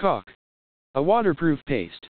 Cock, A waterproof paste.